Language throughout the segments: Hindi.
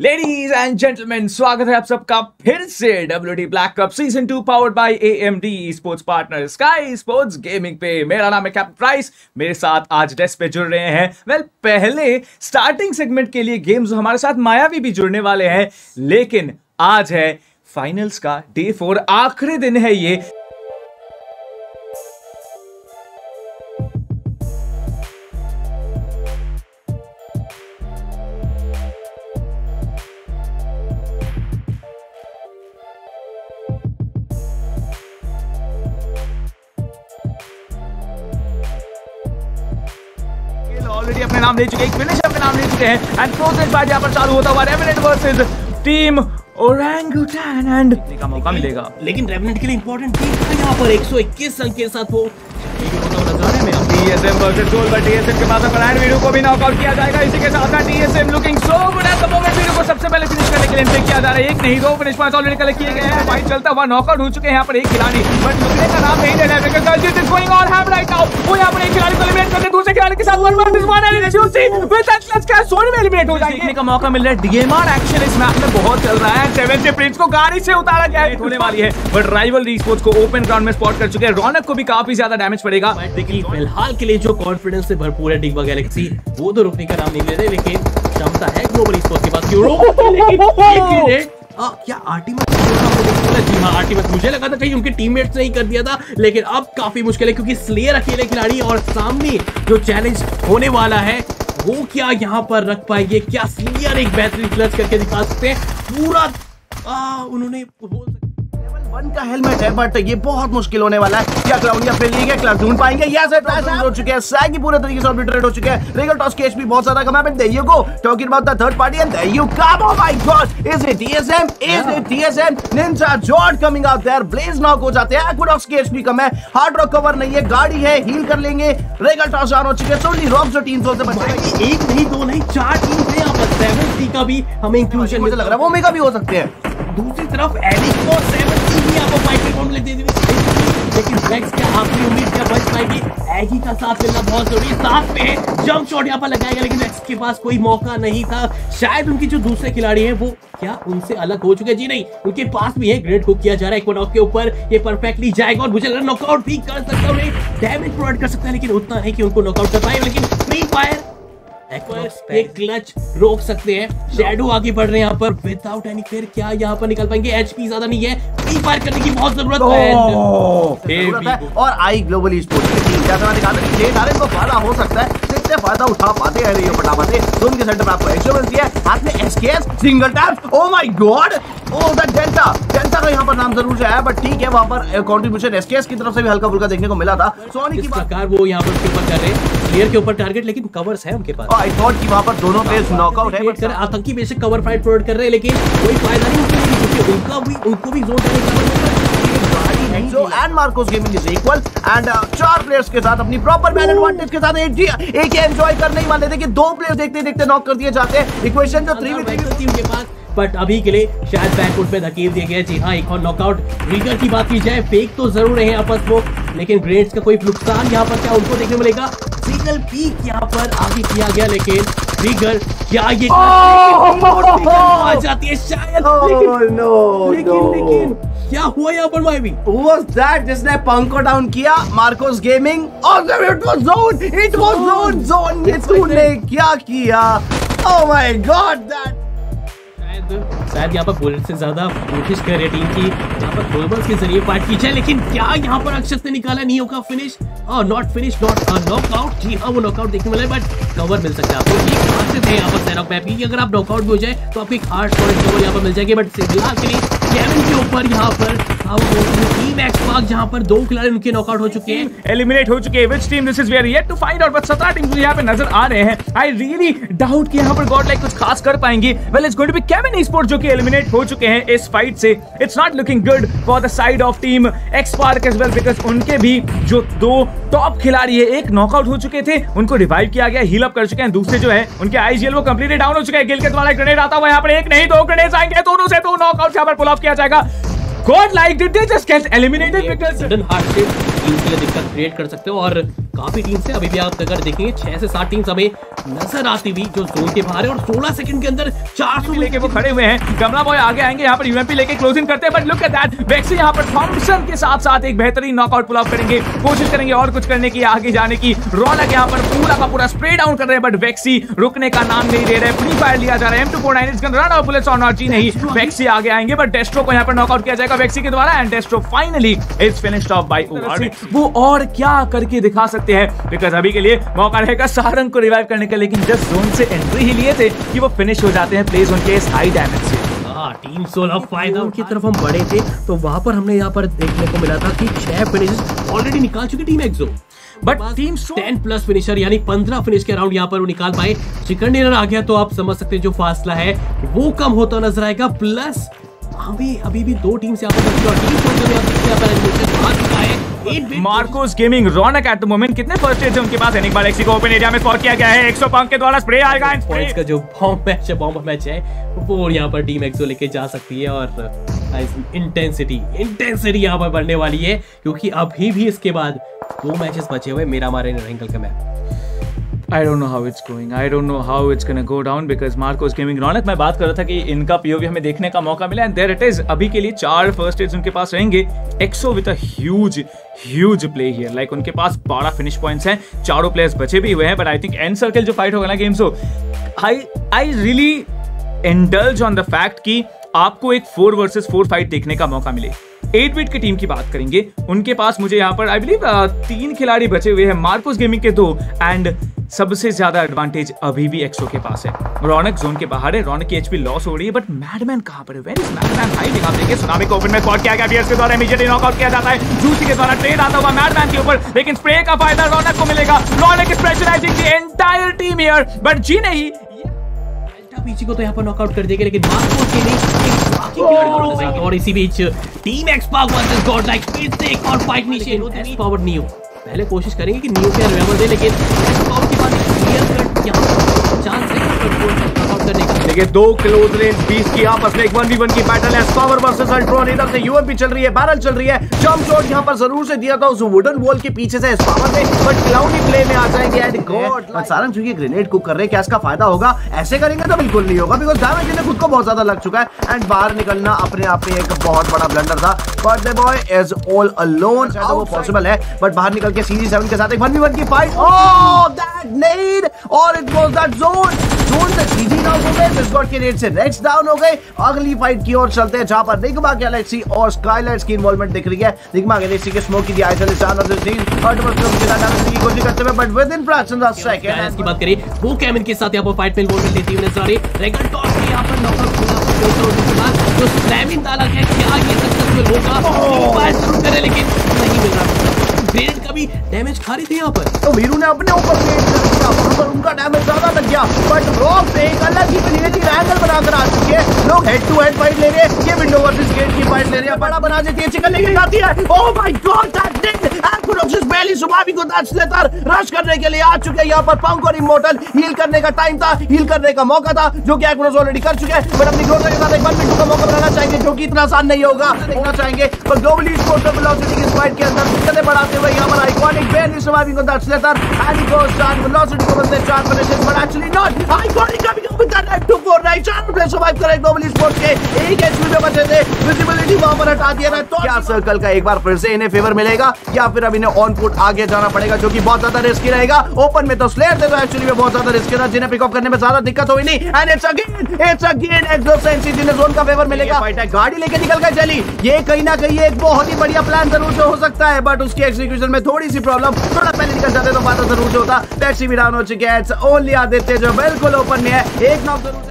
लेडीज़ एंड जेंटलमैन स्वागत है आप सबका फिर से W D black cup season two powered by A M D sports partner Sky Sports gaming पे। मेरा नाम है कैप्टन प्राइस मेरे साथ आज डेस्क पे जुड़ रहे हैं। वेल well, पहले स्टार्टिंग सेगमेंट के लिए गेम्स हमारे साथ मायावी भी जुड़ने वाले हैं लेकिन आज है फाइनल्स का डे फोर आखिरी दिन है ये। अपने फिनिशर के फिनिश अपने नाम ले चुके हैं। एंड प्रोसेस बार यहाँ पर चालू होता हुआ रेमिनेट वर्सेज टीम ओरंगुटान एंड का मौका मिलेगा। लेकिन रेवनेंट के लिए इंपॉर्टेंट टीम था यहाँ पर 121 अंक के साथ वो टीएसएम वर्सेस गोल पर टीएसएम के पास अगर वीडियो को भी नॉकआउट किया जाएगा। इसी के साथ TSM looking so good at the moment video को सबसे पहले फिनिश करने के लिए इंतज़ार किया जा रहा है। एक नहीं दो फिनिश पॉइंट्स ऑलरेडी कलेक्ट किए गए हैं। फाइट चलता हुआ नॉकआउट हो चुके हैं यहाँ पर एक खिलाड़ी। बट लुकने का नाम नहीं ले रहा है because this is going on have right now वो यहाँ पर एक खिलाड़ी को एलिमिनेट करके दूसरे खिलाड़ी के साथ one versus one and you see with that let's catch Sony में एलिमिनेट हो जाएँगे। देखने का मौका मिल रहा है। डीएमआर एक्शन इस मैच में बहुत चल रहा है। सेवन से प्रिंस को गाड़ी से उतारा गया है। होने वाली है बट राइवल स्पोर्ट्स को ओपन ग्राउंड में स्पॉट कर चुके हैं। रौनक को भी काफ़ी ज़्यादा डैमेज पड़ेगा। देखिए फ़िलहाल के लिए जो कॉन्फिडेंस से भरपूर है डिगवा गैलेक्सी वो तो रुकने का नाम नहीं ले रहे, लेकिन क्षमता है ग्लोबल स्पोर्ट्स के पास क्या मुझे लगा था ही अब काफ़ी मुश्किल है, क्योंकि खिलाड़ी और सामने जो चैलेंज होने वाला है, वो क्या यहाँ पर रख पाएँगे? पूरा उन्होंने वन का हेलमेट है बट ये बहुत मुश्किल होने वाला है। क्या क्लाउड या फिर लीग है क्लाउड ढूंढ पाएँगे। या सर यस हो चुके हैं। सैगी पूरे तरीके से ऑब्लिटरेट हो चुके हैं। रेगल टॉस केस भी बहुत ज़्यादा कम है but there you go talking about the third party and there you come oh my god is it TSM is it TSM Ninja George coming out there Blaze knock हो जाते हैं। एक्वाडॉक्स केस भी कम है। हार्ड रॉक कवर नहीं है। गाड़ी है। हील कर लेंगे। रेगल टॉस ऑन हो चुके हैं। सोली रॉक जो टीम से बचे एक नहीं दो नहीं चार टीम थे यहाँ पर सेवन सी का भी हमें इंक्लूजन मुझे लग रहा है वो मेगा भी हो सकते हैं। दूसरी तरफ़ एलिक को सेवन लेकिन ब्लैक्स क्या उम्मीद क्या बच पाएगी? एगी का साथ मिलना बहुत ज़रूरी। है साथ में जंप शॉट यहाँ पर लगाएगा लेकिन के पास कोई मौका नहीं था। शायद उनकी जो दूसरे खिलाड़ी हैं, वो क्या उनसे अलग हो चुके जी नहीं, उनके पास भी है ग्रेड किया जा रहा है के ऊपर। ये परफेक्टली जाएगा और मुझे लग नॉकआउट भी कर सकता है। डैमेज प्रोवाइड कर सकता है, लेकिन उतना कि उनको नॉकआउट कर पाए। लेकिन फ्री फायर एक क्लच रोक सकते हैं। शेडो आगे बढ़ रहे हैं यहाँ पर। विदाउट एनी फिर क्या यहाँ पर निकल पाएँगे? एचपी ज़्यादा नहीं है। फ्री फायर करने की बहुत ज़रूरत है। और आई ग्लोबल स्पोर्ट्स की हैं फ़ायदा हो सकता है। कितने फ़ायदा उठा पाते हैं ये फटाफट से। जोन के सेंटर में आपको दिया है। हाथ में SKS single tap oh my god oh the delta delta का यहाँ पर नाम ज़रूर है बट ठीक है वहाँ पर कंट्रीब्यूशन एसकेएस की तरफ़ से भी हल्का फुल्का देखने को मिला था। सोनी की प्रकार वो यहाँ पर ऊपर कर रहे? हैं के ऊपर टारगेट लेकिन कवर्स है उनके पास। आई थॉट कि वहाँ पर दोनों प्लेयर्स नॉकआउट है बट आतंकी बेसिक कवर फाइट प्रोवाइड कर रहे हैं लेकिन कोई फ़ायदा नहीं उनका भी उनको भी देने का equal uh, चार प्लेयर्स के साथ अपनी प्रॉपर मैन एडवांटेज के साथ एक एक एंजॉय करने ही वाले थे कि दो प्लेयर्स देखते देखते नॉक कर दिए जाते हैं। इक्वेशन जो 3 3 टीम के पास बट अभी के लिए शायद बैकवर्ड पे धकेल दिया गया जी हाँ एक और नॉकआउट रिगर की बात की जाए फेक तो ज़रूर है आपस वो लेकिन ग्रेड्स का कोई नुकसान यहाँ पर क्या उनको देखने मिलेगा? सिंगल पीक यहाँ पर आगे किया गया लेकिन रिगर क्या ये आ जाती है शायद। लेकिन लेकिन लेकिन क्या हुआ यहाँ पर माइवी वाज दैट जिसने पंख को डाउन किया? मार्कोस गेमिंग और it was zone it was zone zone तूने क्या किया? ओह माय गॉड दैट शायद यहाँ पर बुलेट से ज़्यादा कोशिश कर रही टीम की। यहाँ पर गोलबल्स के ज़रिए पार्ट की जाए, लेकिन क्या यहाँ पर अक्षत ने निकाला? नहीं होगा फिनिश और नॉट फिनिश नॉट नॉकआउट जी हाँ वो नॉकआउट देखने वाला है बट कवर मिल सकता है आपको। यहाँ पर सैनॉक मैप की। अगर आप नॉकआउट भी हो जाए तो आपको एक हार्ड पॉइंट कवर यहाँ पर मिल जाएगी बट फ़िलहाल के लिए के ऊपर यहाँ पर टीम पर दो खिलाड़ी उनके नॉकआउट हो चुके हैं। एलिमिनेट हो चुके हैं। Team this is yet to find out but 17 teams यहाँ पे नज़र आ रहे हैं। आई रियली डाउट कि यहाँ पर गॉड लाइक कुछ खास कर पाएँगे। Well it's going to be Kevin जो कि एलिमिनेट हो चुके हैं इस फाइट से। It's not looking good for the side of team X park as well because उनके भी जो दो टॉप खिलाड़ी है, एक नॉकआउट हो चुके थे, उनको रिवाइव किया गया हील अप कर चुके हैं। दूसरे जो है, उनके आईजीएल वो कंप्लीटली डाउन हो चुके हैं। गिल के द्वारा ग्रेनेड आता हुआ यहाँ पर एक नहीं, दो ग्रेनेड्स आएँगे, दोनों से दो नॉकआउट यहाँ पर पुल ऑफ़ किया जाएगा। God like did they just get eliminated because sudden hardship team के लिए दिक्कत क्रिएट कर सकते हो और काफ़ी टीम्स है अभी भी आप अगर देखेंगे छह से सात टीम्स हमें नज़र आती हुई जो जोन के बाहर है और 16 सेकंड के अंदर 400 लेके वो खड़े हुए हैं। कमला बॉय आगे आएँगे यहाँ पर यूएमपी लेके क्लोजिंग करते हैं but look at that Vexy यहाँ पर थॉमसन के साथ साथ एक बेहतरीन नॉकआउट पुल ऑफ़ करेंगे। कोशिश करेंगे और कुछ करने की आगे जाने की। रौनक यहाँ पर पूरा का पूरा स्प्रे डाउन कर रहे हैं बट वेक्सी रुकने का नाम नहीं दे रहे। फ्री फायर लिया जा रहा है M two four nine is run out bullets on जी नहीं। वेक्सी आगे आएँगे बट डेस्ट्रो को यहाँ पर नॉकआउट किया जाएगा वेक्सी के द्वारा and Destro finally is finished off over वो और क्या करके दिखा सकते हैं। बिकॉज़ अभी के लिए मौका रहेगा सारंग को रिवाइव करने का लेकिन जस्ट जोन से एंट्री ही लिए थे कि वो फिनिश हो जाते हैं प्लेस उनके इस हाई डैमेज से। हाँ टीम सोलह फ़ायदा की तरफ़ हम बढ़े थे तो वहाँ पर हमने यहाँ पर देखने को मिला था कि छह फिनिशेस ऑलरेडी निकाल चुकी team Exo but team ten plus finisher यानी पंद्रह फिनिश के राउंड यहाँ पर वो निकाल पाए। चिकन डिनर आ गया तो आप समझ सकते हैं जो फासला है वो कम होता नज़र आएगा। प्लस अभी अभी भी दो टीम यहाँ देखिए पर है Marcos gaming Raunak at the moment कितने फ़र्स्ट एड है उनके पास? एनिक बालेक्सी को ओपन एरिया में स्पॉट किया गया है। 100 पंप के द्वारा स्प्रे आएगा एंड पॉइंट्स का जो बॉम्ब मैच है बॉम्ब मैच है वो यहाँ पर टीम एक्सो लेके जा सकती है और इंटेंसिटी इंटेंसिटी यहाँ पर बढ़ने वाली है क्योंकि अभी भी इसके बाद दो मैचेस बचे हुए मेरा मारे रैंकल का match I don't know how it's going. I don't know how it's gonna go down because Marcos Gaming Raunak मैं बात कर रहा था कि इनका पीओवी हमें देखने का मौका मिला एंड देयर इट इज़ अभी के लिए चार फ़र्स्ट एड्स उनके पास रहेंगे. Xo with a huge huge play here like उनके पास 12 फिनिश पॉइंट्स हैं. चारों प्लेयर्स बचे भी हुए हैं but I think end circle जो फाइट होगा ना गेम्स हो I I really indulge on the fact कि आपको एक फोर वर्सेस फोर फाइट देखने का मौका मिले. एट बिट की टीम की बात करेंगे. उनके पास मुझे यहाँ पर आई बिलीव तीन खिलाड़ी बचे हुए हैं मार्कोस गेमिंग के दो एंड सबसे ज़्यादा एडवांटेज अभी भी एक्सो के पास है। रौनक जोन के बाहर है रौनक की एचपी लॉस हो रही है बट मैडमैन कहाँ पर है? इज़ मैडमैन हाइडिंग आप देखिए सुनामी को ओपन में स्पॉट किया गया। बीएस के द्वारा इमीडिएटली नॉकआउट किया जाता है। जूसी के द्वारा ट्रेड आता हुआ मैडमैन के ऊपर लेकिन स्प्रे का फ़ायदा रौनक को मिलेगा। Raunak is pressurising the entire team here but जी नहीं पीछे को तो यहाँ पर नॉकआउट कर देगा लेकिन मार्को के लिए और इसी बीच टीम वर्सेस गॉड लाइक फिर से एक और फाइट पावर नियो पहले कोशिश करेंगे कि नियो के दे लेकिन यहाँ चांस है करने का देखिए दो क्लोज रेंज बीस की आपस में एक वन वी वन की बैटल है। पावर वर्सेस अल्ट्रॉन इधर से यूएमपी चल रही है बैरल चल रही है। जंप शॉट यहाँ पर ज़रूर से दिया था उस वुडन वॉल के पीछे से पावर ने बट क्लाउडी प्ले में आ जाएँगे एंड गॉड सारंग चूँकि ग्रेनेड कुक कर रहे हैं क्या इसका फ़ायदा होगा? ऐसे करेंगे तो बिल्कुल नहीं होगा बिकॉज़ डैमेज इन्हें खुद को बहुत ज़्यादा लग चुका है। एंड बाहर निकलना अपने आप में एक बहुत बड़ा ब्लंडर था। But the boy is all alone वो पॉसिबल है। बट बाहर निकल के सीजी सेवन के साथ एक वन वी वन की फाइट ओह दैट नेड और it was that zone zone से सीधी डाउन हो गए डिस्कॉर्ड के रेट से नेक्स्ट डाउन हो गए। अगली फाइट की ओर चलते हैं जहाँ पर निगमा गैलेक्सी और स्काईलाइट्स की इन्वॉल्वमेंट दिख रही है। निगमा गैलेक्सी के स्मोक की the idol star of the series और डबल क्लब के साथ डालने की कोशिश करते हुए but within fraction of second की बात करें वो कैमन के साथ यहाँ पर फाइट में इन्वॉल्वमेंट लेती हुई नज़र आ रही रेगन टॉस के यहाँ पर नॉकआउट होने के बाद जो स्लैमिंग डाला है क्या ये सक्सेसफुल होगा। फाइट शुरू करे लेकिन ग्रेनेड का डैमेज खा रही थी यहाँ पर। तो वीरू ने अपने ऊपर उनका डैमेज ज़्यादा लग गया। बट रॉक से एक अलग ही प्लेटी एंगल बनाकर आ चुके हैं। लोग हेड टू हेड फाइट ले रहे हैं। ये विंडो वर्सेस गेट की फाइट ले रहे हैं। बड़ा बना देती है। चिकन लेके जाती है। Oh my god that did एक्रोनॉक्सिस बैली सुबावी को दैट्स लेटर रश करने के लिए आ चुके हैं। यहाँ पर पंक और इमोर्टल हील करने का टाइम था। हील करने का मौका था, जो कि एक्रोनॉक्स ऑलरेडी कर चुके हैं। बट अपनी ग्रोथ के साथ एक बार मिनट का मौका बनाना चाहेंगे, जो कि इतना आसान नहीं होगा। देखना चाहेंगे। पर ग्लोबली स्पोर्ट्स वेलोसिटी की फाइट के अंदर दिक्कतें बढ़ाते हुए यहाँ पर iconic barely surviving on that slither and he goes down velocity को बदले चार but actually not. Iconic coming up with that two four nine. चार प्ले survive करे ग्लोबली स्पोर्ट्स के एक एचपी पे बचे थे विजिबिलिटी वहाँ पर हटा दिया ना तो क्या सर्कल का एक बार फिर से इन्हें फेवर मिलेगा। या फिर अब इन्हें ऑन फुट आगे जाना पड़ेगा जो कि बहुत ज़्यादा रिस्की रहेगा। ओपन में तो स्लेयर थे तो एक्चुअली में बहुत ज़्यादा रिस्की था जिन्हें पिक करने में ज़्यादा दिक्कत हुई नहीं। And it's again it's again एक्सोसेंसी जिन्हें जोन का फेवर मिलेगा। फाइट है गाड़ी लेके निकल गए चली ये कहीं ना कहीं एक बहुत ही बढ़िया प्लान ज़रूर से हो सकता है बट उसकी एग्जीक्यूशन में थोड़ी सी प्रॉब्लम थोड़ा पहले निकल जाते तो फ़ायदा ज़रूर से होता। टैक्सी भी डाउन हो चुके हैं ओनली आदित्य जो बिल्कुल ओपन में है। एक नॉक ज़रूर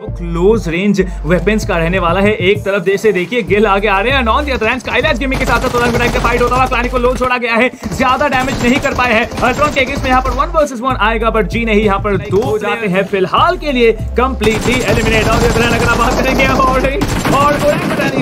वो क्लोज रेंज वेपन्स का रहने वाला है। एक तरफ़ देश से देखिए गिल आगे आ रहे हैं। नॉन दिया स्काईलाइट गेमिंग के साथ साथ तुरंत का फाइट होता हुआ क्लानिक को लो छोड़ा गया है। ज़्यादा डैमेज नहीं कर पाए हैं। अल्ट्रॉन के अगेंस्ट में यहाँ पर वन वर्सेस वन आएगा बट जी नहीं, यहाँ पर दो जाते हैं। फ़िलहाल के लिए कंप्लीटली एलिमिनेट और अगर आप बात करेंगे और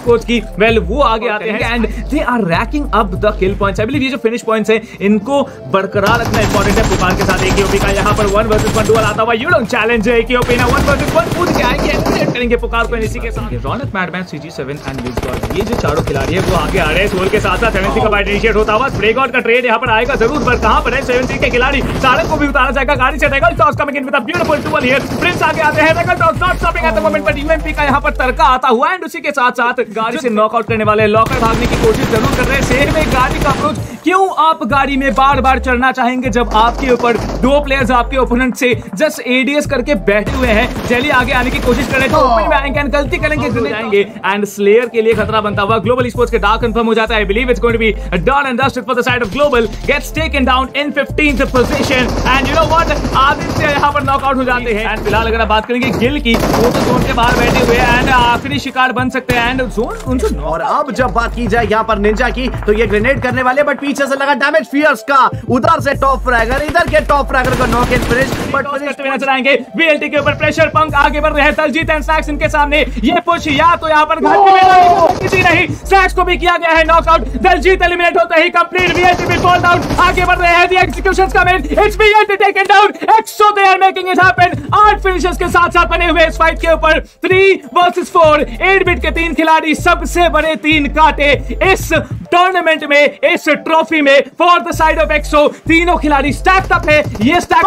और स्पोर्ट्स की. वेल वो आगे आते हैं and they are racking up the kill points I believe ये जो फिनिश पॉइंट्स हैं इनको बरकरार रखना इंपॉर्टेंट है पुकार के साथ एक का. यहाँ पर वन वर्सेस वन डुअल आता हुआ यू डोंट चैलेंज है एक ना. वन वर्सेस वन कूद आगे आएँगे. Eliminate करेंगे पुकार को इसी के साथ. Raunak Madman CG seven and Vij ये जो चारों खिलाड़ी है वो आगे आ रहे हैं. सोल के साथ साथ सेवन का फाइट इनिशिएट होता हुआ ब्रेकआउट का ट्रेड यहाँ पर आएगा ज़रूर पर कहाँ पर है सेवन के खिलाड़ी? सारंग को भी उतारा जाएगा गाड़ी से Regaltos coming in with a beautiful tool here Prince आगे आते हैं Regaltos not stopping at the moment but UMP का यहाँ पर तड़का आता हुआ एंड उसी के साथ साथ गाड़ी से नॉकआउट करने वाले लॉकर भागने की कोशिश ज़रूर कर रहे हैं। शेर में गाड़ी का अप्रोच क्यों आप गाड़ी में बार बार चढ़ना चाहेंगे जब आपके ऊपर दो प्लेयर्स आपके ओपोनेंट से जस्ट एडीएस करके बैठे हुए हैं? जेली आगे आने की कोशिश कर रहे हैं। तो ओपन में आएँगे and गलती करेंगे तो जाएँगे। एंड स्लेयर के लिए खतरा बनता हुआ ग्लोबल स्पोर्ट्स के डार्क कंफर्म हो जाता है। Believe it's going to be done and dusted for the side of Global gets taken down in 15th position and you know what Aditya यहाँ पर नॉकआउट हो जाते हैं। एंड फ़िलहाल अगर आप बात करेंगे गिल की वो तो जोन के बाहर बैठे हुए हैं। एंड आखिरी शिकार बन सकते हैं। एंड और अब जब बात की जाए यहाँ पर निंजा की तो ये ग्रेनेड करने वाले बट पीछे से लगा डैमेज फियर्स का। उधर से टॉप फ्रैगर इधर के टॉप फ्रैगर को नॉक इन फिनिश बट नज़र आएँगे। बीएलटी के ऊपर प्रेशर पंक आगे बढ़ रहे हैं। दलजीत एंड स्नैक्स इनके सामने। ये पुश या तो यहाँ पर घाटी किसी नहीं। स्नैक्स को भी किया गया है नॉकआउट दलजीत एलिमिनेट होते ही कंप्लीट बीएलटी भी फॉल डाउन आगे बढ़ रहे हैं the executions come in it's BLT taken down Xo they are making it happen आठ फिनिशर्स के साथ साथ बने हुए इस फाइट के ऊपर। 3 वर्सेस 4 8 बिट के तीन खिलाड़ी सबसे बड़े तीन काटे इस टूर्नामेंट में इस ट्रॉफी में for the side of Xo तीनों खिलाड़ी स्टैक्ड अप है। ये stack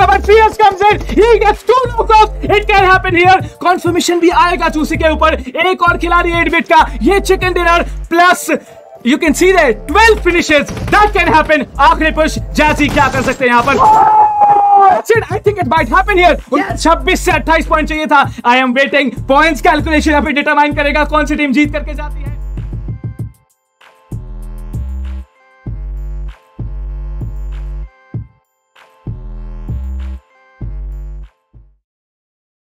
but fierce comes in he gets to knockout it can happen here confirmation भी आएगा चूसी के ऊपर। एक और खिलाड़ी 8 बिट का। ये chicken dinner plus you can see that 12 finishes that can happen आखिरी पुश जैसी क्या कर सकते हैं यहाँ पर? That's it. I think it might happen here. 26 से 28 पॉइंट चाहिए था I am waiting point calculation अभी डिटरमाइन करेगा कौन सी टीम जीत करके जाती है